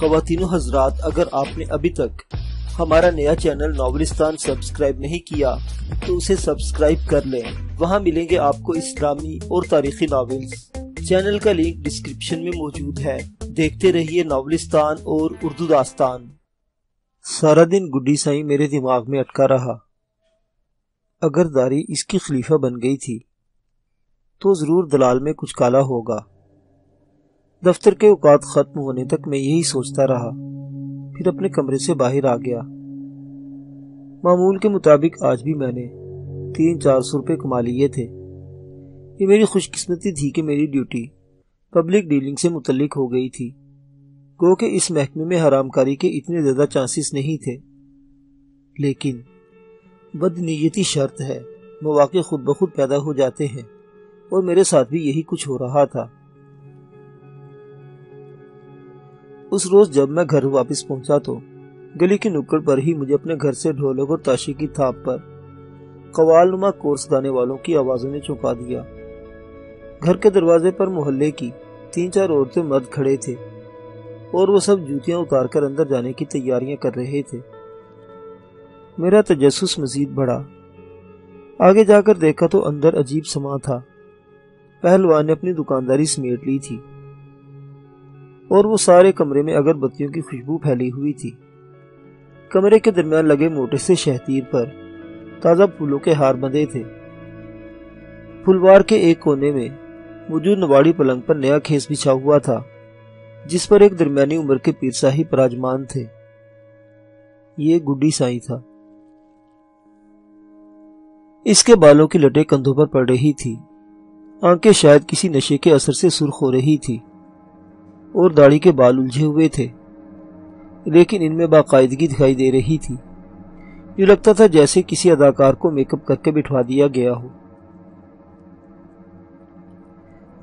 خواتین و حضرات، اگر آپ نے ابھی تک ہمارا نیا چینل ناولستان سبسکرائب نہیں کیا، تو اسے سبسکرائب کر لیں۔ وہاں ملیں گے آپ کو اسلامی اور تاریخی ناولز۔ چینل کا لنک ڈسکرپشن میں موجود ہے۔ دیکھتے رہیے ناولستان اور اردو داستان۔ سارا دن گڈی سائی میرے دماغ میں اٹکا رہا۔ اگر داری اس کی خلیفہ بن گئی تھی، تو ضرور دلال میں کچھ کالا ہوگا۔ دفتر کے اوقات ختم ہونے تک میں یہی سوچتا رہا۔ پھر اپنے کمرے سے باہر آ گیا۔ معمول کے مطابق آج بھی میں نے تین چار سو روپے کما لیے تھے۔ یہ میری خوش قسمتی تھی کہ میری ڈیوٹی پبلک ڈیلنگ سے متعلق ہو گئی تھی۔ گو کہ اس محکمے میں حرام کاری کے اتنے زیادہ چانسز نہیں تھے۔ لیکن بد نیتی شرط ہے۔ مواقع خود بخود پیدا ہو جاتے ہیں اور میرے ساتھ بھی یہی کچھ ہو رہا تھا۔ اس روز جب میں گھر واپس پہنچا تو گلی کی نکڑ پر ہی مجھے اپنے گھر سے ڈھولک اور تاشی کی تھاپ پر قوال نما کورس گانے والوں کی آوازوں نے چونکا دیا۔ گھر کے دروازے پر محلے کی تین چار عورتیں مرد کھڑے تھے اور وہ سب جوتیاں اتار کر اندر جانے کی تیاریاں کر رہے تھے۔ میرا تجسس مزید بڑھا۔ آگے جا کر دیکھا تو اندر عجیب سما تھا۔ پہلوان نے اپنی دکانداری سمیٹ لی تھی۔ اور وہ سارے کمرے میں اگر بتیوں کی خوشبو پھیلی ہوئی تھی۔ کمرے کے درمیان لگے موٹے سے شہتیر پر تازہ پھولوں کے ہار بندے تھے۔ پھلوار کے ایک کونے میں موجود نواڑی پلنگ پر نیا کھیس بچھا ہوا تھا، جس پر ایک درمیانی عمر کے پیرساہی پراجمان تھے۔ یہ گڈی سائی تھا۔ اس کے بالوں کی لٹے کندھوں پر پڑ رہی تھی۔ آنکھیں شاید کسی نشے کے اثر سے سرخ ہو رہی تھی اور داڑھی کے بال الجھے ہوئے تھے۔ لیکن ان میں باقاعدگی دکھائی دے رہی تھی۔ یہ لگتا تھا جیسے کسی اداکار کو میک اپ کر کے بٹھوا دیا گیا ہو۔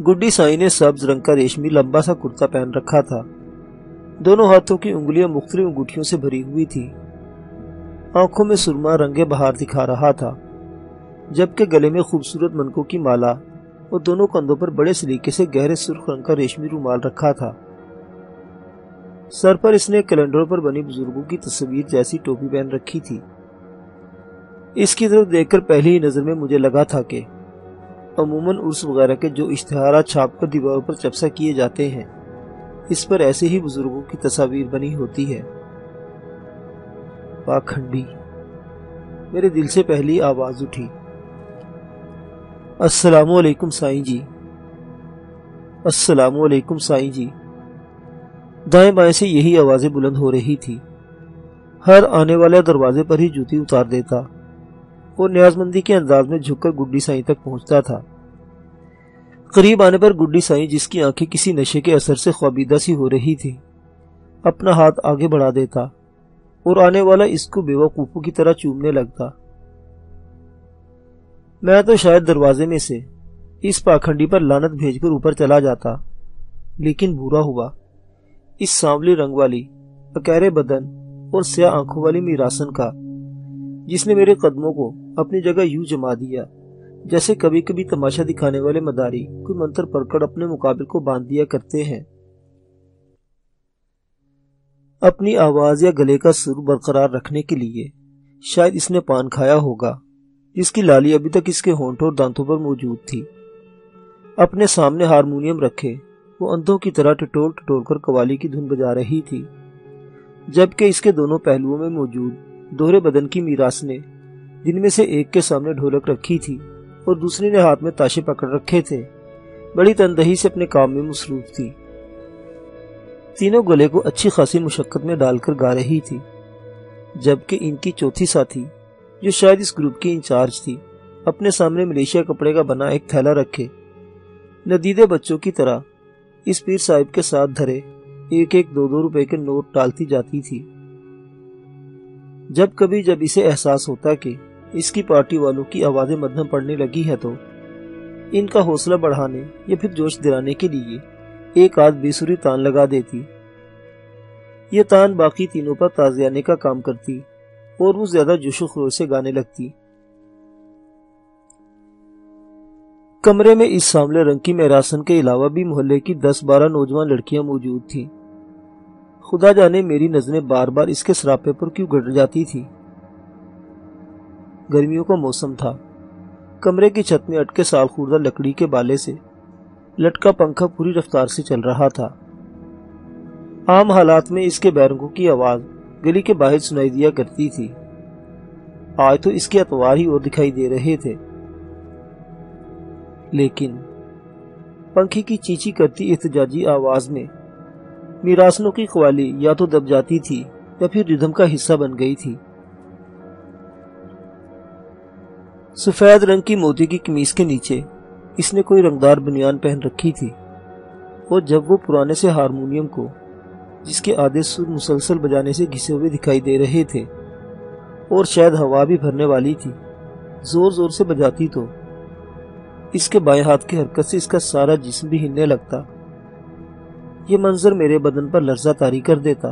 گڈی سائی نے سبز رنگ کا ریشمی لمبا سا کرتا پہن رکھا تھا۔ دونوں ہاتھوں کی انگلیاں مختلف انگوٹھیوں سے بھری ہوئی تھی آنکھوں میں سرما رنگ بہار دکھا رہا تھا۔ جبکہ گلے میں خوبصورت منکوں کی مالا۔ اور دونوں کندھوں پر بڑے سلیقے سے گہرے سرخ رنگ کا ریشمی رومال رکھا تھا۔ سر پر اس نے کیلنڈروں پر بنی بزرگوں کی تصویر جیسی ٹوپی پہن رکھی تھی۔ اس کی طرف دیکھ کر پہلی ہی نظر میں مجھے لگا تھا کہ عموماً عرس وغیرہ کے جو اشتہارات چھاپ کر دیواروں پر چپسا کیے جاتے ہیں، اس پر ایسے ہی بزرگوں کی تصاویر بنی ہوتی ہے۔ پاکھنڈی۔ میرے دل سے پہلی آواز اٹھی۔ السلام علیکم سائیں جی۔ السلام علیکم سائیں جی۔ دائیں بائیں سے یہی آوازیں بلند ہو رہی تھی۔ ہر آنے والے دروازے پر ہی جوتی اتار دیتا۔ اور نیاز مندی کے انداز میں جھک کر گڈی سائیں تک پہنچتا تھا۔ قریب آنے پر گڈی سائیں جس کی آنکھیں کسی نشے کے اثر سے خوابیدہ سی ہو رہی تھی، اپنا ہاتھ آگے بڑھا دیتا اور آنے والا اس کو بیوقوفوں کی طرح چومنے لگتا۔ میں تو شاید دروازے میں سے اس پاکھنڈی پر لانت بھیج کر اوپر چلا جاتا، لیکن برا ہوا۔ اس سانولی رنگ والی، اکیرے بدن اور سیاہ آنکھوں والی میراسن کا، جس نے میرے قدموں کو اپنی جگہ یوں جما دیا، جیسے کبھی کبھی تماشا دکھانے والے مداری کوئی منتر پڑھ کر اپنے مقابل کو باندھ دیا کرتے ہیں۔ اپنی آواز یا گلے کا سر برقرار رکھنے کے لیے شاید اس نے پان کھایا ہوگا۔ جس کی لالی ابھی تک اس کے ہونٹوں اور دانتوں پر موجود تھی۔ اپنے سامنے ہارمونیم رکھے، وہ اندھوں کی طرح ٹٹول ٹٹول کر قوالی کی دھن بجا رہی تھی۔ جبکہ اس کے دونوں پہلوؤں میں موجود دوہرے بدن کی میراث نے جن میں سے ایک کے سامنے ڈھولک رکھی تھی اور دوسری نے ہاتھ میں تاشے پکڑ رکھے تھے۔ بڑی تندہی سے اپنے کام میں مصروف تھی۔ تینوں گلے کو اچھی خاصی مشقت میں ڈال کر گا رہی تھی، جبکہ ان کی چوتھی ساتھی جو شاید اس گروپ کی انچارج تھی، اپنے سامنے ملیشیا کپڑے کا بنا ایک تھیلا رکھے۔ ندیدے بچوں کی طرح اس پیر صاحب کے ساتھ دھرے، ایک ایک دو دو روپے کے نوٹ ٹالتی جاتی تھی۔ جب کبھی جب اسے احساس ہوتا کہ اس کی پارٹی والوں کی آوازیں مدھم پڑنے لگی ہے تو ان کا حوصلہ بڑھانے یا پھر جوش دلانے کے لیے ایک آدھ بیسوری تان لگا دیتی۔ یہ تان باقی تینوں پر تازیانے کا کام کرتی۔ اور وہ زیادہ جوش و خروش سے گانے لگتی۔ کمرے میں اس ساملے رنگ کی میراسن کے علاوہ بھی محلے کی دس بارہ نوجوان لڑکیاں موجود تھیں۔ خدا جانے میری نظریں بار بار اس کے سراپے پر کیوں گڑ جاتی تھی گرمیوں کا موسم تھا۔ کمرے کی چھت میں اٹکے سال خوردہ لکڑی کے بالے سے لٹکا پنکھا پوری رفتار سے چل رہا تھا۔ عام حالات میں اس کے بیرنگوں کی آواز گلی کے باہر سنائی دیا کرتی تھی۔ آج تو اس کے اتوار ہی اور دکھائی دے رہے تھے۔ لیکن پنکھی کی چیچی کرتی احتجاجی آواز میں میراسنوں کی قوالی یا تو دب جاتی تھی یا پھر ردم کا حصہ بن گئی تھی۔ سفید رنگ کی موتی کی کمیز کے نیچے اس نے کوئی رنگدار بنیان پہن رکھی تھی اور جب وہ پرانے سے ہارمونیم کو جس کے آدھے سر مسلسل بجانے سے گھسے ہوئے دکھائی دے رہے تھے۔ اور شاید ہوا بھی بھرنے والی تھی۔ زور زور سے بجاتی تو۔ اس کے بائیں ہاتھ کی حرکت سے اس کا سارا جسم بھی ہلنے لگتا۔ یہ منظر میرے بدن پر لرزہ تاری کر دیتا۔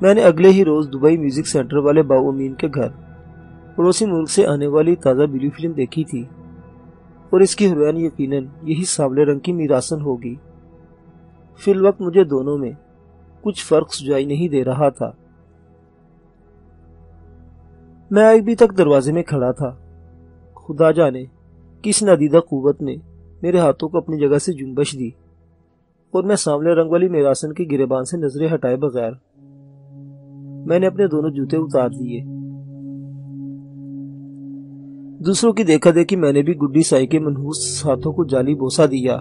میں نے اگلے ہی روز دبئی میوزک سینٹر والے باؤ امین کے گھر، پڑوسی ملک سے آنے والی تازہ بلیو فلم دیکھی تھی۔ اور اس کی ہروین یقیناً یہی سابلے رنگ کی میراسن ہوگی۔ فی الوقت مجھے دونوں میں کچھ فرق سجائی نہیں دے رہا تھا۔ میں ابھی تک دروازے میں کھڑا تھا۔ خدا جانے کس ندیدہ قوت نے میرے ہاتھوں کو اپنی جگہ سے جنبش دی اور میں سامنے رنگ والی میراسن کی گربان سے نظریں ہٹائے بغیر میں نے اپنے دونوں جوتے اتار دیے۔ دوسروں کی دیکھا دیکھی میں نے بھی گڈی سائی کے منحوس ہاتھوں کو جالی بوسا دیا۔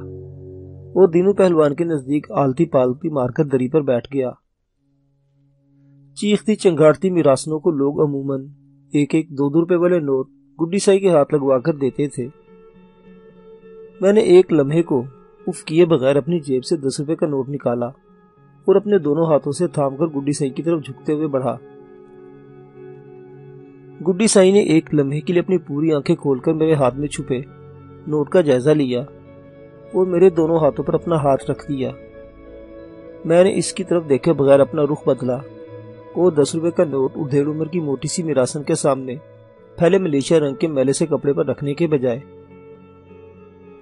اور دینوں پہلوان کے نزدیک آلتی پالتی مار کر دری پر بیٹھ گیا۔ چیختی چنگاڑتی میراسنوں کو لوگ عموماً ایک ایک دو دو روپے والے نوٹ گڈی سائی کے ہاتھ لگوا کر دیتے تھے۔ میں نے ایک لمحے کو اف کیے بغیر اپنی جیب سے دس روپے کا نوٹ نکالا اور اپنے دونوں ہاتھوں سے تھام کر گڈی سائی کی طرف جھکتے ہوئے بڑھا۔ گڈی سائی نے ایک لمحے کے لیے اپنی پوری آنکھیں کھول کر میرے ہاتھ میں چھپے، نوٹ کا جائزہ لیا۔ اور میرے دونوں ہاتھوں پر اپنا ہاتھ رکھ دیا۔ میں نے اس کی طرف دیکھے بغیر اپنا رخ بدلا۔ اور دس روپے کا نوٹ ادھیڑ عمر کی موٹی سی میراسن کے سامنے پہلے ملیشیا رنگ کے میلے سے کپڑے پر رکھنے کے بجائے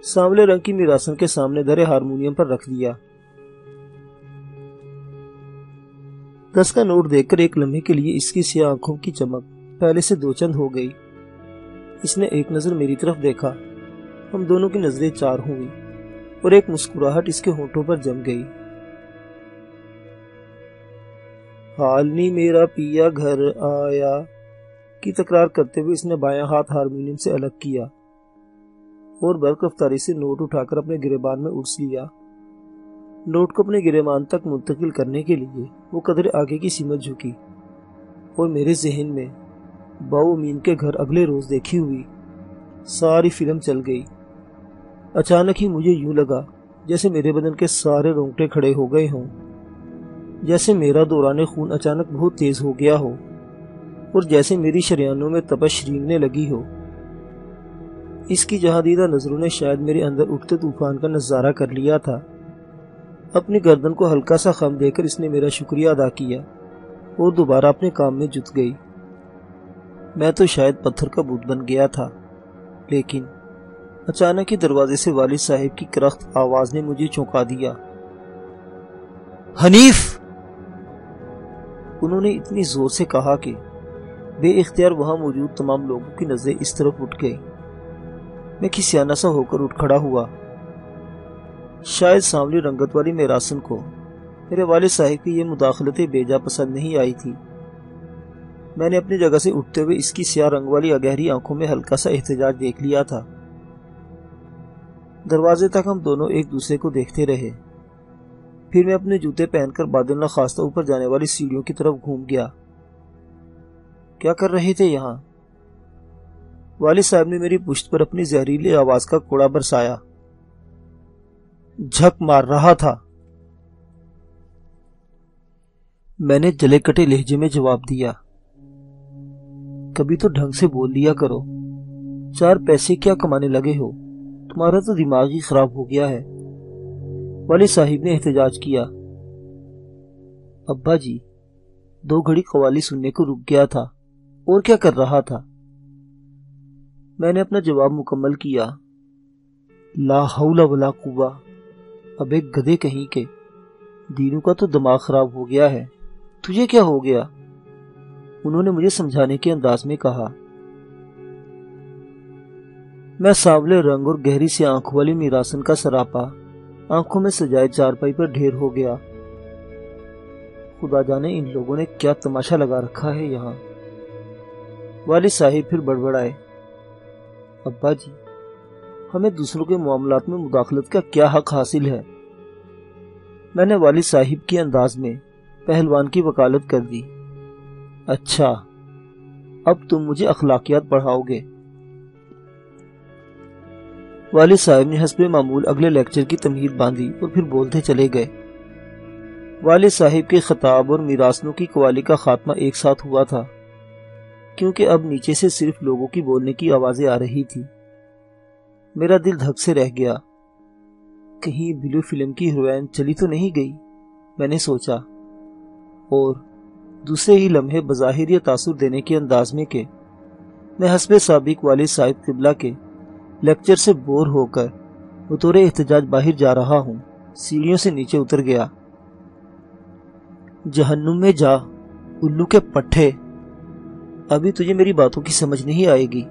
ساملے رنگ کی میراسن کے سامنے دھرے ہارمونیم پر رکھ دیا۔ دس کا نوٹ دیکھ کر ایک لمحے کے لیے اس کی سیاہ آنکھوں کی چمک پہلے سے دو چند ہو گئی۔ اس نے ایک نظر میری طرف دیکھا۔ ہم دونوں کی نظریں چار ہوئی اور ایک مسکراہٹ اس کے ہونٹوں پر جم گئی۔ حال نہیں میرا پیا گھر آیا کی تکرار کرتے ہوئے اس نے بایاں ہاتھ ہارمونیم سے الگ کیا اور برق رفتاری سے نوٹ اٹھا کر اپنے گریبان میں اڑس لیا۔ نوٹ کو اپنے گریبان تک منتقل کرنے کے لیے وہ قدر آگے کی سمت جھکی اور میرے ذہن میں باؤ امین کے گھر اگلے روز دیکھی ہوئی ساری فلم چل گئی۔ اچانک ہی مجھے یوں لگا جیسے میرے بدن کے سارے رونگٹے کھڑے ہو گئے ہوں، جیسے میرا دوران خون اچانک بہت تیز ہو گیا ہو، اور جیسے میری شریانوں میں تپش رینگنے لگی ہو۔ اس کی جہادیدہ نظروں نے شاید میرے اندر اٹھتے طوفان کا نظارہ کر لیا تھا۔ اپنی گردن کو ہلکا سا خم دے کر اس نے میرا شکریہ ادا کیا، اور دوبارہ اپنے کام میں جت گئی۔ میں تو شاید پتھر کا بت بن گیا تھا، لیکن اچانک ہی دروازے سے والد صاحب کی کرخت آواز نے مجھے چونکا دیا۔ حنیف! انہوں نے اتنی زور سے کہا کہ بے اختیار وہاں موجود تمام لوگوں کی نظریں اس طرف اٹھ گئی میں کسیانہ سا ہو کر اٹھ کھڑا ہوا۔ شاید ساملی رنگت والی میراسن کو میرے والد صاحب کی یہ مداخلتیں بیجا پسند نہیں آئی تھی میں نے اپنی جگہ سے اٹھتے ہوئے اس کی سیاہ رنگ والی اگہری آنکھوں میں ہلکا سا احتجاج دیکھ لیا تھا۔ دروازے تک ہم دونوں ایک دوسرے کو دیکھتے رہے۔ پھر میں اپنے جوتے پہن کر بادل نخواستہ اوپر جانے والی سیڑھیوں کی طرف گھوم گیا۔ کیا کر رہے تھے یہاں؟ والد صاحب نے میری پشت پر اپنی زہریلی آواز کا کوڑا برسایا۔ جھک مار رہا تھا۔ میں نے جلے کٹے لہجے میں جواب دیا۔ کبھی تو ڈھنگ سے بول لیا کرو۔ چار پیسے کیا کمانے لگے ہو؟ تمہارا تو دماغ ہی خراب ہو گیا ہے۔ والد صاحب نے احتجاج کیا۔ ابا جی دو گھڑی قوالی سننے کو رک گیا تھا۔ اور کیا کر رہا تھا؟ میں نے اپنا جواب مکمل کیا۔ لا حول ولا قوہ اب ایک گدے کہیں کے دینوں کا تو دماغ خراب ہو گیا ہے۔ تجھے کیا ہو گیا؟ انہوں نے مجھے سمجھانے کے انداز میں کہا۔ میں ساولے رنگ اور گہری سی آنکھوں والی میراسن کا سراپا آنکھوں میں سجائے چار پائی پر ڈھیر ہو گیا۔ خدا جانے ان لوگوں نے کیا تماشا لگا رکھا ہے یہاں۔ والد صاحب پھر بڑبڑائے ابا جی ہمیں دوسروں کے معاملات میں مداخلت کا کیا حق حاصل ہے؟ میں نے والد صاحب کے انداز میں پہلوان کی وکالت کر دی۔ اچھا اب تم مجھے اخلاقیات پڑھاؤ گے۔ والد صاحب نے حسب معمول اگلے لیکچر کی تمہید باندھی اور پھر بولتے چلے گئے۔ والد صاحب کے خطاب اور میراسنوں کی قوالی کا خاتمہ ایک ساتھ ہوا تھا، کیونکہ اب نیچے سے صرف لوگوں کی بولنے کی آوازیں آ رہی تھی میرا دل دھک سے رہ گیا۔ کہیں بلو فلم کی ہیروئن چلی تو نہیں گئی؟ میں نے سوچا۔ اور دوسرے ہی لمحے بظاہر یا تاثر دینے کے انداز میں کہ میں حسب سابق والد صاحب قبلہ کے لیکچر سے بور ہو کر بطور احتجاج باہر جا رہا ہوں، سیڑھیوں سے نیچے اتر گیا۔ جہنم میں جا، الو کے پٹھے۔ ابھی تجھے میری باتوں کی سمجھ نہیں آئے گی۔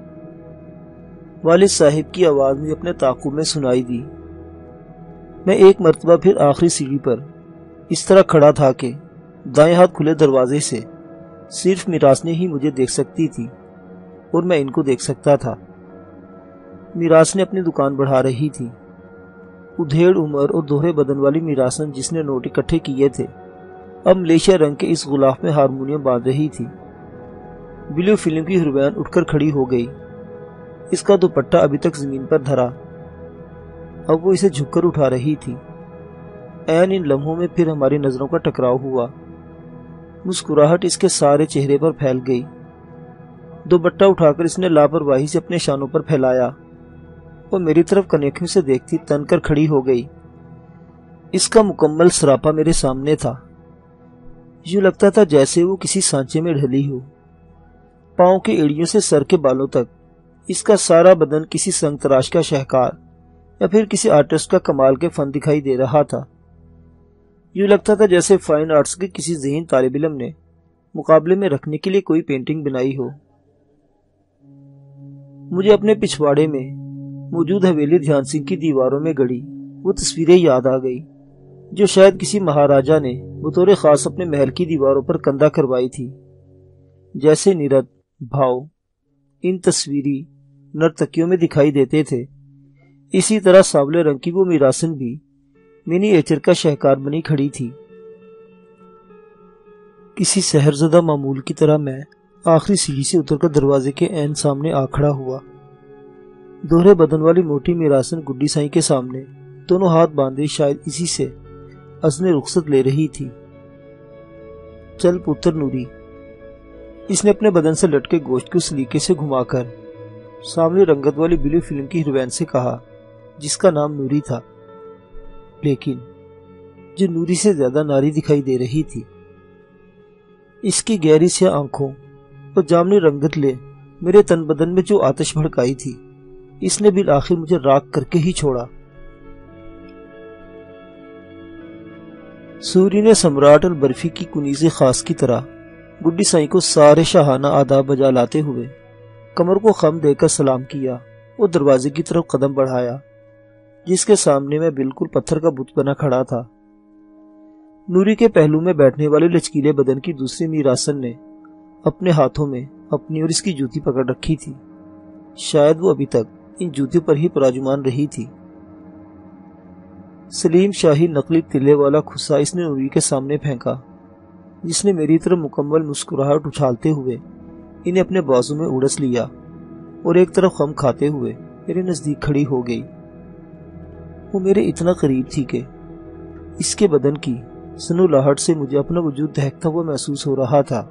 والد صاحب کی آواز میں اپنے تعقب میں سنائی دی۔ میں ایک مرتبہ پھر آخری سیڑھی پر اس طرح کھڑا تھا کہ دائیں ہاتھ کھلے دروازے سے صرف میراسنے ہی مجھے دیکھ سکتی تھی اور میں ان کو دیکھ سکتا تھا۔ میراث نے اپنی دکان بڑھا رہی تھی۔ ادھیڑ عمر اور دوہرے بدن والی میراسن جس نے نوٹ اکٹھے کیے تھے، اب ملیشیا رنگ کے اس غلاف میں ہارمونیم باندھ رہی تھی۔ بلیو فلم کی ہروین اٹھ کر کھڑی ہو گئی۔ اس کا دوپٹہ ابھی تک زمین پر دھرا۔ اب وہ اسے جھک کر اٹھا رہی تھی۔ این ان لمحوں میں پھر ہماری نظروں کا ٹکراؤ ہوا۔ مسکراہٹ اس کے سارے چہرے پر پھیل گئی۔ دوپٹہ اٹھا کر اس نے لاپرواہی سے اپنے شانوں پر پھیلایا۔ وہ میری طرف کنیکھوں سے دیکھتی تن کر کھڑی ہو گئی۔ اس کا مکمل سراپا میرے سامنے تھا۔ یوں لگتا تھا جیسے وہ کسی سانچے میں ڈھلی ہو۔ پاؤں کے ایڑیوں سے سر کے بالوں تک۔ اس کا سارا بدن کسی سنگ تراش کا شہکار یا پھر کسی آرٹسٹ کا کمال کے فن دکھائی دے رہا تھا۔ یوں لگتا تھا جیسے فائن آرٹس کے کسی ذہین طالب علم نے مقابلے میں رکھنے کے لیے کوئی پینٹنگ بنائی ہو۔ مجھے اپنے پچھواڑے میں موجود حویلی دھیان سنگھ کی دیواروں میں گڑی، وہ تصویریں یاد آ گئی، جو شاید کسی مہاراجا نے بطور خاص اپنے محل کی دیواروں پر کندہ کروائی تھی۔ جیسے نیرت بھاؤ، ان تصویری نرتکیوں میں دکھائی دیتے تھے۔ اسی طرح ساولے رنگ کی وہ میراسن بھی منی ایچر کا شہکار بنی کھڑی تھی۔ کسی سہر زدہ معمول کی طرح میں آخری سیڑھی سے اتر کر دروازے کے این سامنے آ کھڑا ہوا۔ دوہرے بدن والی موٹی میراسن گڈی سائی کے سامنے دونوں ہاتھ باندھے شاید اسی سے ازن رخصت لے رہی تھی۔ چل پتر نوری۔ اس نے اپنے بدن سے لٹکے گوشت کو سلیقے سے گھما کر سامنے رنگت والی بلیو فلم کی ہیروین سے کہا، جس کا نام نوری تھا۔ لیکن جو نوری سے زیادہ ناری دکھائی دے رہی تھی، اس کی گہری سے آنکھوں اور جامنی رنگت لے میرے تن بدن میں جو آتش بھڑکائی تھی۔ اس نے بالآخر مجھے راک کر کے ہی چھوڑا۔ سوری نے سمراٹ اور برفی کی کنیز خاص کی طرح گڈی سائی کو سارے شاہانہ آداب بجا لاتے ہوئے کمر کو خم دے کر سلام کیا۔ وہ دروازے کی طرف قدم بڑھایا، جس کے سامنے میں بالکل پتھر کا بت بنا کھڑا تھا۔ نوری کے پہلو میں بیٹھنے والے لچکیلے بدن کی دوسری میراسن نے اپنے ہاتھوں میں اپنی اور اس کی جوتی پکڑ رکھی تھی۔ شاید وہ ابھی تک ان جوتیوں پر ہی پراجمان رہی تھی۔ سلیم شاہی نقلی تلے والا خسا اس نے نوری کے سامنے پھینکا، جس نے میری طرف مکمل مسکراہٹ اچھالتے ہوئے انہیں اپنے بازو میں اڑس لیا اور ایک طرف خم کھاتے ہوئے میرے نزدیک کھڑی ہو گئی۔ وہ میرے اتنا قریب تھی کہ اس کے بدن کی سنو لاہٹ سے مجھے اپنا وجود دہکتا ہوا محسوس ہو رہا تھا۔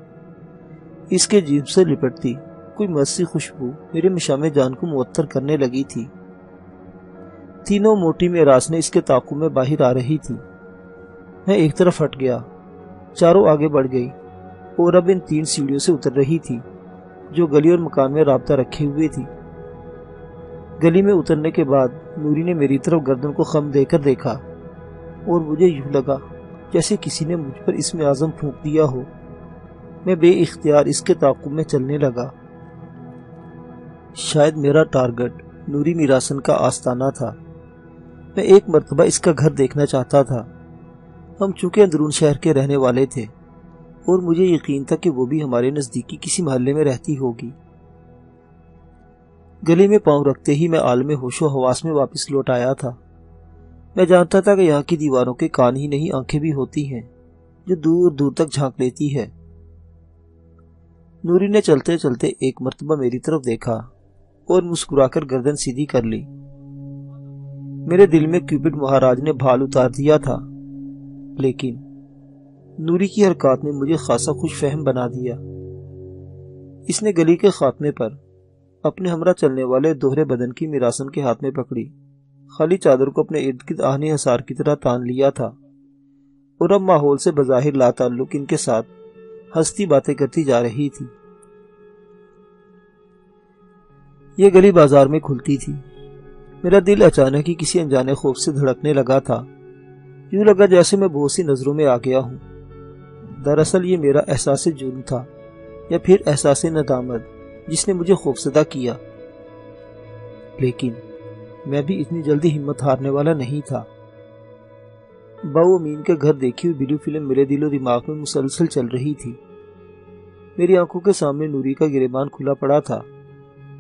اس کے جیب سے لپٹتی کوئی مسی خوشبو میرے مشام جان کو معطر کرنے لگی تھی۔ تینوں موٹی میں راسنے اس کے تعقب میں باہر آ رہی تھی۔ میں ایک طرف ہٹ گیا، چاروں آگے بڑھ گئی اور اب ان تین سیڑھیوں سے اتر رہی تھی جو گلی اور مکان میں رابطہ رکھے ہوئے تھی۔ گلی میں اترنے کے بعد نوری نے میری طرف گردن کو خم دے کر دیکھا اور مجھے یوں لگا جیسے کسی نے مجھ پر اسم اعظم پھونک دیا ہو۔ میں بے اختیار اس کے تعاقب میں چلنے لگا۔ شاید میرا ٹارگٹ نوری میراسن کا آستانہ تھا۔ میں ایک مرتبہ اس کا گھر دیکھنا چاہتا تھا۔ ہم چونکہ اندرون شہر کے رہنے والے تھے اور مجھے یقین تھا کہ وہ بھی ہمارے نزدیکی کسی محلے میں رہتی ہوگی۔ گلی میں پاؤں رکھتے ہی میں عالم ہوش و حواس میں واپس لوٹ آیا تھا۔ میں جانتا تھا کہ یہاں کی دیواروں کے کان ہی نہیں، آنکھیں بھی ہوتی ہیں جو دور دور تک جھانک لیتی ہے۔ نوری نے چلتے چلتے ایک مرتبہ میری طرف دیکھا۔ اور مسکرا کر گردن سیدھی کر لی۔ میرے دل میں کیوپٹ مہاراج نے بھال اتار دیا تھا، لیکن نوری کی حرکات نے مجھے خاصا خوش فہم بنا دیا۔ اس نے گلی کے خاتمے پر اپنے ہمراہ چلنے والے دوہرے بدن کی میراسن کے ہاتھ میں پکڑی۔ خالی چادر کو اپنے ارد گرد آہنی حسار کی طرح تان لیا تھا اور اب ماحول سے بظاہر لا تعلق ان کے ساتھ ہستی باتیں کرتی جا رہی تھی۔ یہ گلی بازار میں کھلتی تھی۔ میرا دل اچانک ہی کسی انجانے خوف سے دھڑکنے لگا تھا۔ یوں لگا جیسے میں بہت سی نظروں میں آ گیا ہوں۔ دراصل یہ میرا احساس جرم تھا، یا پھر احساس ندامت جس نے مجھے خوفزدہ کیا۔ لیکن میں بھی اتنی جلدی ہمت ہارنے والا نہیں تھا۔ باؤ امین کے گھر دیکھی ہوئی ویڈیو فلم میرے دل و دماغ میں مسلسل چل رہی تھی۔ میری آنکھوں کے سامنے نوری کا گریبان کھلا پڑا تھا۔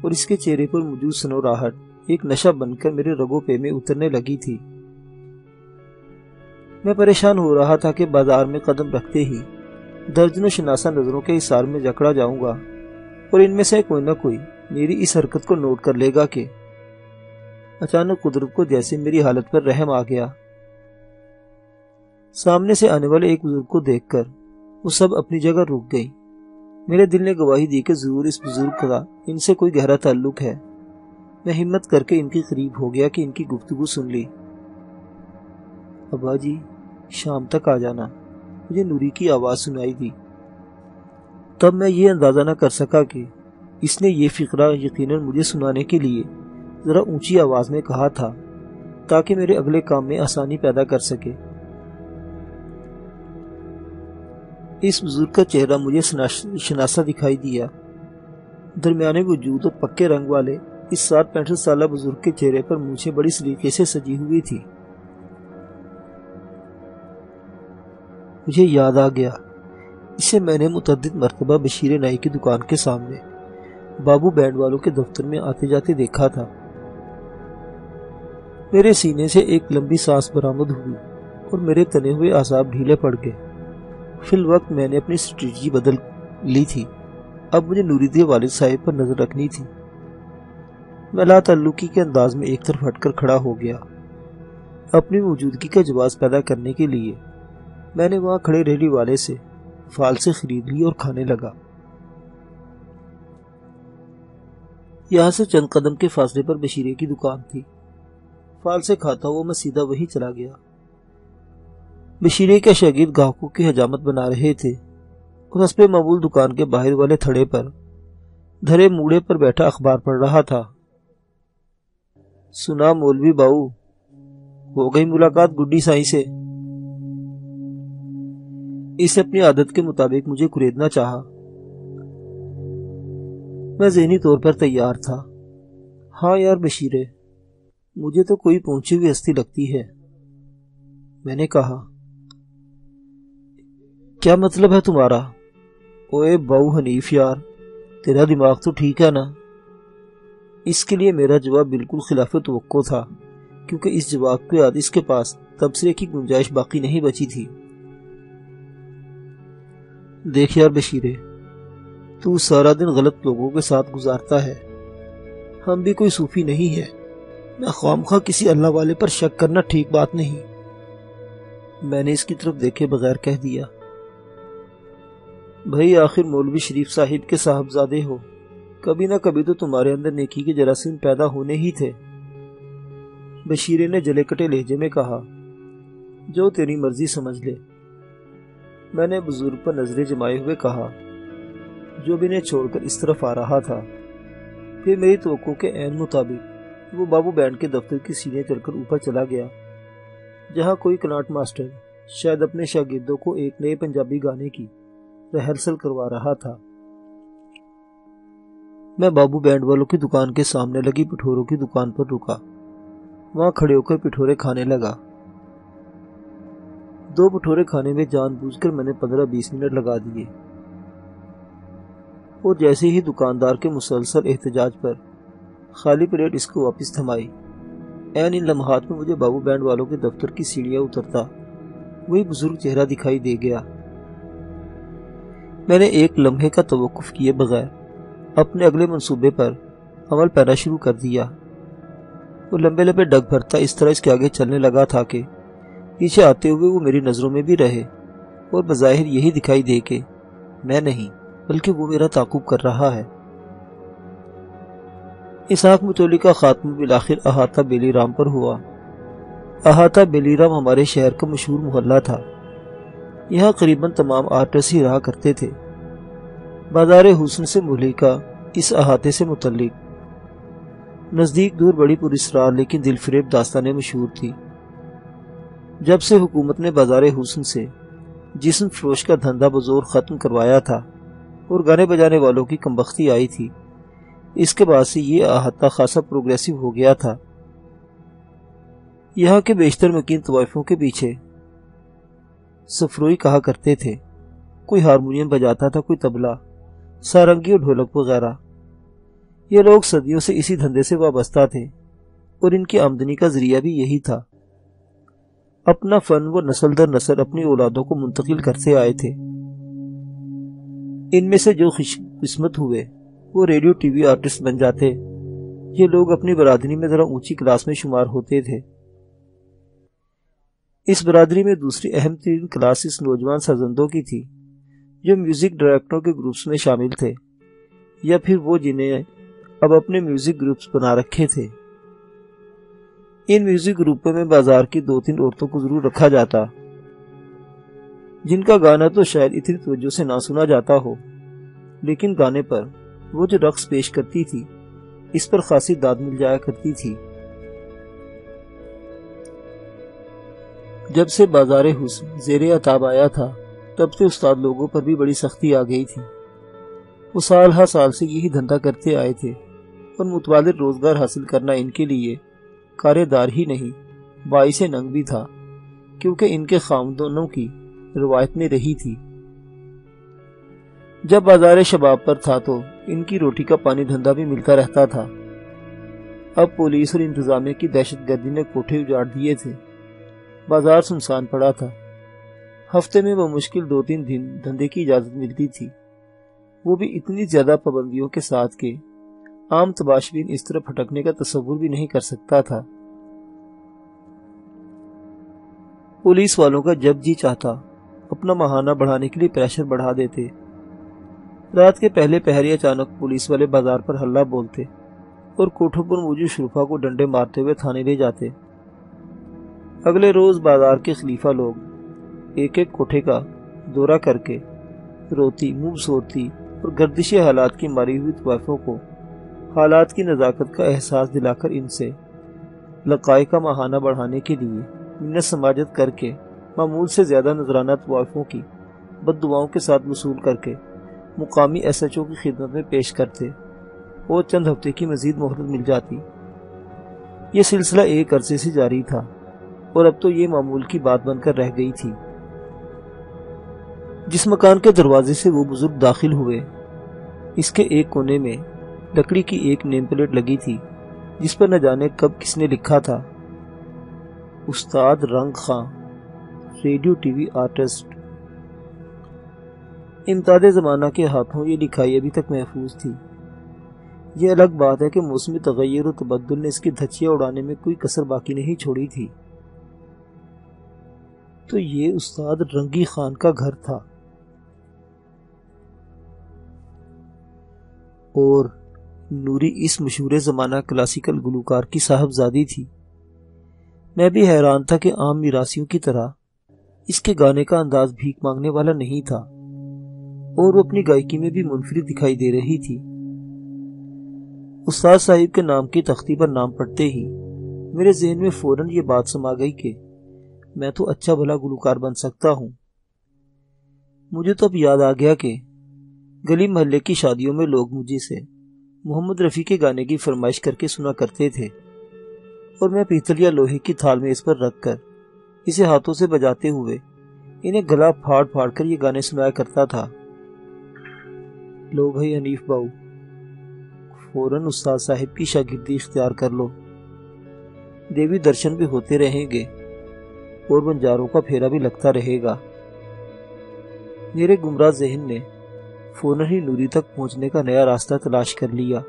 اور اس کے چہرے پر موجود سنوراہٹ ایک نشہ بن کر میرے رگو پے میں اترنے لگی تھی۔ میں پریشان ہو رہا تھا کہ بازار میں قدم رکھتے ہی درجنوں شناسا نظروں کے حصار میں جکڑا جاؤں گا اور ان میں سے کوئی نہ کوئی میری اس حرکت کو نوٹ کر لے گا کہ اچانک قدرت کو جیسے میری حالت پر رحم آ گیا۔ سامنے سے آنے والے ایک بزرگ کو دیکھ کر وہ سب اپنی جگہ رک گئی میرے دل نے گواہی دی کہ ضرور اس بزرگ کا ان سے کوئی گہرا تعلق ہے۔ میں ہمت کر کے ان کی قریب ہو گیا کہ ان کی گفتگو سن لی۔ ابا جی شام تک آ جانا۔ مجھے نوری کی آواز سنائی دی۔ تب میں یہ اندازہ نہ کر سکا کہ اس نے یہ فقرہ یقیناً مجھے سنانے کے لیے ذرا اونچی آواز میں کہا تھا تاکہ میرے اگلے کام میں آسانی پیدا کر سکے۔ اس بزرگ کا چہرہ مجھے شناسا دکھائی دیا۔ درمیانے وجود اور پکے رنگ والے اس سات پینسٹھ سالہ بزرگ کے چہرے پر مجھے بڑی سلیقے سے سجی ہوئی تھی مجھے یاد آ گیا۔ اسے میں نے متعدد مرتبہ بشیر نائی کی دکان کے سامنے بابو بینڈ والوں کے دفتر میں آتے جاتے دیکھا تھا۔ میرے سینے سے ایک لمبی سانس برامد ہوئی اور میرے تنے ہوئے آزاب ڈھیلے پڑ گئے۔ فی الوقت میں نے اپنی اسٹریٹجی بدل لی تھی۔ اب مجھے نوریدی والد صاحب پر نظر رکھنی تھی۔ میں لا تعلقی کے انداز میں ایک طرف ہٹ کر کھڑا ہو گیا۔ اپنی موجودگی کا جواز پیدا کرنے کے لیے میں نے وہاں کھڑے ریلی والے سے فال سے خرید لی اور کھانے لگا۔ یہاں سے چند قدم کے فاصلے پر بشیرے کی دکان تھی۔ فال سے کھاتا ہوا میں سیدھا وہی چلا گیا۔ بشیرے کے شاگرد گاہکوں کی حجامت بنا رہے تھے۔ اور حسب معمول دکان کے باہر والے تھڑے پر، دھرے موڑے پر بیٹھا اخبار پڑھ رہا تھا۔ سنا مولوی باؤ، ہو گئی ملاقات گڈی سائی سے۔ اسے اپنی عادت کے مطابق مجھے خریدنا چاہا۔ میں ذہنی طور پر تیار تھا۔ ہاں یار بشیرے مجھے تو کوئی پہنچی ہوئی ہستی لگتی ہے۔ میں نے کہا کیا مطلب ہے تمہارا؟ اوے باؤ حنیف یار، تیرا دماغ تو ٹھیک ہے نا؟ اس کے لیے میرا جواب بالکل خلاف توقع تھا، کیونکہ اس جواب کے بعد اس کے پاس تبصرے کی گنجائش باقی نہیں بچی تھی۔ دیکھ یار بشیرے، تو سارا دن غلط لوگوں کے ساتھ گزارتا ہے۔ ہم بھی کوئی صوفی نہیں ہے میں خواہ خواہ کسی اللہ والے پر شک کرنا ٹھیک بات نہیں۔ میں نے اس کی طرف دیکھے بغیر کہہ دیا۔ بھائی آخر مولوی شریف صاحب کے صاحبزادے ہو۔ کبھی نہ کبھی تو تمہارے اندر نیکی کے جراثیم پیدا ہونے ہی تھے۔ بشیرے نے جلے کٹے لہجے میں کہا، جو تیری مرضی سمجھ لے۔ میں نے بزرگ پر نظریں جمائے ہوئے کہا، جو بھی نے چھوڑ کر اس طرف آ رہا تھا۔ پھر میری توقع کے عین مطابق وہ بابو بینڈ کے دفتر کی سینے چل کر اوپر چلا گیا، جہاں کوئی کناٹ ماسٹر شاید اپنے شاگردوں کو ایک نئے پنجابی گانے کی ریہرسل کروا رہا تھا۔ میں بابو بینڈ والوں کی دکان کے سامنے لگی پٹھوروں کی دکان پر رکا۔ وہاں کھڑے ہو کر پٹھورے کھانے لگا۔ دو پٹھورے کھانے میں جان بوجھ کر میں نے پندرہ بیس منٹ لگا دیے۔ اور جیسے ہی دکاندار کے مسلسل احتجاج پر خالی پلیٹ اس کو واپس تھمائی۔ این ان لمحات میں مجھے بابو بینڈ والوں کے دفتر کی سیڑھیاں اترتا وہی بزرگ چہرہ دکھائی دے گیا۔ میں نے ایک لمحے کا توقف کیے بغیر اپنے اگلے منصوبے پر عمل پیدا شروع کر دیا۔ وہ لمبے لمبے ڈگ بھرتا اس طرح اس کے آگے چلنے لگا تھا کہ پیچھے آتے ہوئے وہ میری نظروں میں بھی رہے اور بظاہر یہی دکھائی دے کہ میں نہیں بلکہ وہ میرا تعقب کر رہا ہے۔ اسحاق متولی کا خاتمہ بالآخر احاطہ بیلی رام پر ہوا۔ احاطہ بیلی رام ہمارے شہر کا مشہور محلہ تھا۔ یہاں قریباً تمام آرٹس ہی رہا کرتے تھے۔ بازار حسن سے ملکہ اس احاطے سے متعلق۔ نزدیک دور بڑی پر اسرار، لیکن دل فریب داستانیں مشہور تھی۔ جب سے حکومت نے بازار حسن سے جسم فروش کا دھندا بزور ختم کروایا تھا اور گانے بجانے والوں کی کمبختی آئی تھی، اس کے بعد سے یہ احاطہ خاصا پروگریسو ہو گیا تھا۔ یہاں کے بیشتر مکین طوائفوں کے پیچھے سفروئی کہا کرتے تھے۔ کوئی ہارمونیم بجاتا تھا، کوئی تبلا سارنگی اور ڈھولک وغیرہ۔ یہ لوگ صدیوں سے اسی دھندے سے وابستہ تھے اور ان کی آمدنی کا ذریعہ بھی یہی تھا۔ اپنا فن وہ نسل در نسل اپنی اولادوں کو منتقل کرتے آئے تھے۔ ان میں سے جو خوش قسمت ہوئے، وہ ریڈیو، ٹی وی آرٹسٹ بن جاتے۔ یہ لوگ اپنی برادری میں ذرا اونچی کلاس میں شمار ہوتے تھے۔ اس برادری میں دوسری اہم ترین کلاس اس نوجوان سرزندوں کی تھی، جو میوزک ڈائریکٹروں کے گروپس میں شامل تھے، یا پھر وہ جنہیں اب اپنے میوزک گروپس بنا رکھے تھے۔ ان میوزک گروپوں میں بازار کی دو تین عورتوں کو ضرور رکھا جاتا، جن کا گانا تو شاید اتنی توجہ سے نہ سنا جاتا ہو، لیکن گانے پر وہ جو رقص پیش کرتی تھی، اس پر خاصی داد مل جایا کرتی تھی۔ جب سے بازار حسن زیر اتاب آیا تھا، تب سے استاد لوگوں پر بھی بڑی سختی آ گئی تھی۔ وہ سال ہر سال سے یہی دھندا کرتے آئے تھے اور متبادل روزگار حاصل کرنا ان کے لیے کارے دار ہی نہیں، باعث ننگ بھی تھا، کیونکہ ان کے خامدونوں کی روایت میں رہی تھی۔ جب بازار شباب پر تھا تو ان کی روٹی کا پانی دھندا بھی ملتا رہتا تھا۔ اب پولیس اور انتظامیہ کی دہشت گردی نے کوٹھے اجاڑ دیے تھے۔ بازار سنسان پڑا تھا۔ ہفتے میں وہ مشکل دو تین دن دھندے کی اجازت ملتی تھی۔ وہ بھی اتنی زیادہ پابندیوں کے ساتھ کہ عام تباشبین اس طرح پھٹکنے کا تصور بھی نہیں کر سکتا تھا۔ پولیس والوں کا جب جی چاہتا، اپنا ماہانہ بڑھانے کے لیے پریشر بڑھا دیتے۔ رات کے پہلے پہری اچانک پولیس والے بازار پر ہلہ بولتے اور کوٹھوں پر موجود شرفا کو ڈنڈے مارتے ہوئے تھانے لے جاتے۔ اگلے روز بازار کے خلیفہ لوگ ایک ایک کوٹھے کا دورہ کر کے روتی، منہ سورتی اور گردشی حالات کی ماری ہوئی طوائفوں کو حالات کی نزاکت کا احساس دلا کر ان سے لقائی کا ماہانہ بڑھانے کے لیے منت سماجت کر کے معمول سے زیادہ نذرانہ طوائفوں کی بد دعاؤں کے ساتھ وصول کر کے مقامی ایس ایچ او کی خدمت میں پیش کرتے اور چند ہفتے کی مزید مہلت مل جاتی۔ یہ سلسلہ ایک عرصے سے جاری تھا۔ اور اب تو یہ معمول کی بات بن کر رہ گئی تھی۔ جس مکان کے دروازے سے وہ بزرگ داخل ہوئے، اس کے ایک کونے میں لکڑی کی ایک نیم پلیٹ لگی تھی، جس پر نہ جانے کب کس نے لکھا تھا۔ استاد Rang Khan radio T V artist. امتاد زمانہ کے ہاتھوں یہ لکھائی ابھی تک محفوظ تھی۔ یہ الگ بات ہے کہ موسمی تغیر و تبدل نے اس کی دھچیاں اڑانے میں کوئی کسر باقی نہیں چھوڑی تھی۔ تو یہ استاد رنگی خان کا گھر تھا۔ اور نوری اس مشہور زمانہ کلاسیکل گلوکار کی صاحب زادی تھی۔ میں بھی حیران تھا کہ عام میراسیوں کی طرح اس کے گانے کا انداز بھیک مانگنے والا نہیں تھا، اور وہ اپنی گائکی میں بھی منفرد دکھائی دے رہی تھی۔ استاد صاحب کے نام کی تختی پر نام پڑھتے ہی میرے ذہن میں فوراً یہ بات سما گئی کہ میں تو اچھا بھلا گلوکار بن سکتا ہوں۔ مجھے تو اب یاد آ گیا کہ گلی محلے کی شادیوں میں لوگ مجھے سے محمد رفیع کے گانے کی فرمائش کر کے سنا کرتے تھے اور میں پیتل یا لوہے کی تھال میں اس پر رکھ کر اسے ہاتھوں سے بجاتے ہوئے انہیں گلا پھاڑ پھاڑ کر یہ گانے سنایا کرتا تھا۔ لو بھائی حنیف باؤ، فوراً استاد صاحب کی شاگردی اختیار کر لو۔ دیوی درشن بھی ہوتے رہیں گے۔ اور بنجاروں کا پھیرا بھی لگتا رہے گا۔ میرے گمراہ ذہن نے فوراً ہی نوری تک پہنچنے کا نیا راستہ تلاش کر لیا۔